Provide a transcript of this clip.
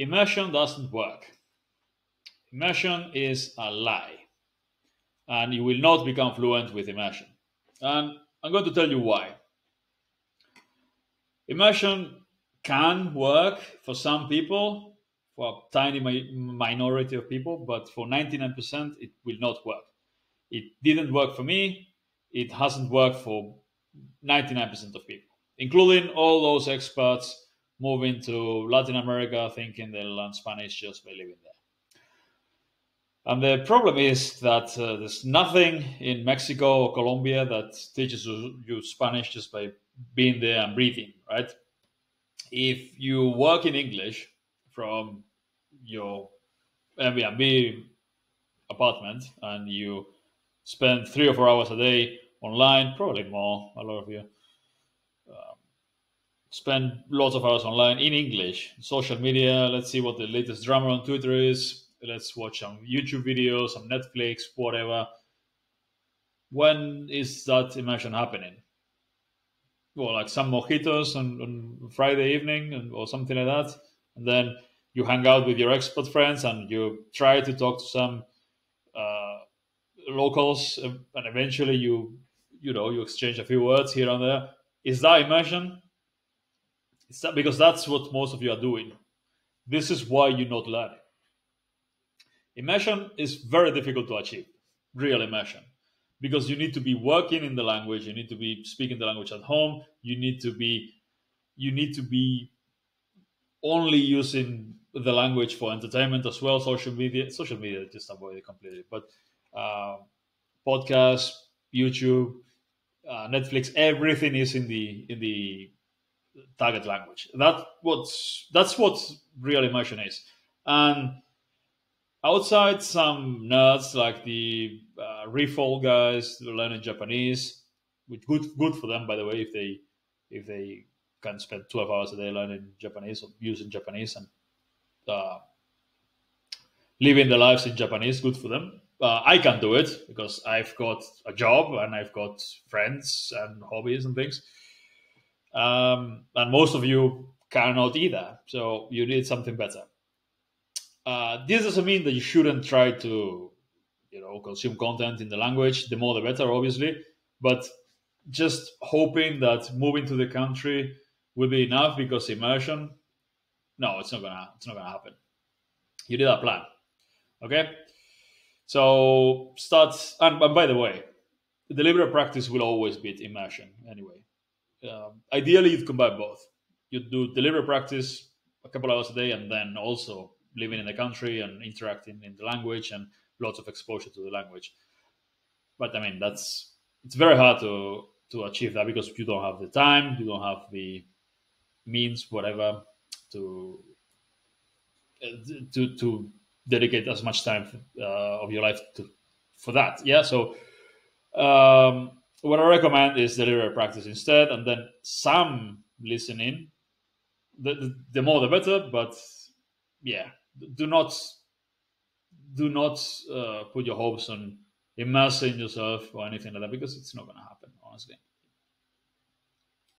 immersion doesn't work. Immersion is a lie. And you will not become fluent with immersion. And I'm going to tell you why. Immersion can work for some people, for a tiny mi- minority of people, but for 99%, it will not work. It didn't work for me. It hasn't worked for 99% of people, including all those experts moving to Latin America thinking they'll learn Spanish just by living there. And the problem is that uh, there's nothing in Mexico or Colombia that teaches you Spanish just by being there and breathing, right? If you work in English from your Airbnb apartment and you spend three or four hours a day online, probably more, a lot of you um, spend lots of hours online in English, social media. Let's see what the latest drama on Twitter is let's watch some YouTube videos, some Netflix, whatever. When is that immersion happening? Well, like some mojitos on, on Friday evening and, or something like that. And then you hang out with your expert friends and you try to talk to some uh, locals and eventually you you know you exchange a few words here and there is that immersion it's because that's what most of you are doing. This is why you're not learning. Immersion is very difficult to achieve, real immersion, because you need to be working in the language, you need to be speaking the language at home, you need to be you need to be only using the language for entertainment as well, social media, social media just avoid it completely, but uh, podcasts, YouTube, uh, Netflix, everything is in the in the target language. That what's that's what real immersion is, and outside some nerds like the uh, Refold guys learning Japanese, which good good for them by the way if they if they can spend 12 hours a day learning Japanese or using Japanese and uh, living their lives in Japanese, good for them. Uh, I can do it because I've got a job and I've got friends and hobbies and things. Um, and most of you cannot either. So you need something better. Uh, this doesn't mean that you shouldn't try to, you know, consume content in the language. The more, the better, obviously. But just hoping that moving to the country will be enough because immersion, no, it's not gonna, it's not gonna happen. You need a plan, okay? So start, and, and by the way, deliberate practice will always beat immersion anyway. Um, ideally, you combine both. You do deliberate practice a couple hours a day, and then also living in the country and interacting in the language and lots of exposure to the language. But I mean, that's it's very hard to to achieve that because you don't have the time, you don't have the means, whatever, to to to dedicate as much time uh, of your life to for that. Yeah, so. Um, what I recommend is deliberate practice instead, and then some listening. The, the, the more the better, but yeah, do not do not uh, put your hopes on immersing yourself or anything like that because it's not going to happen honestly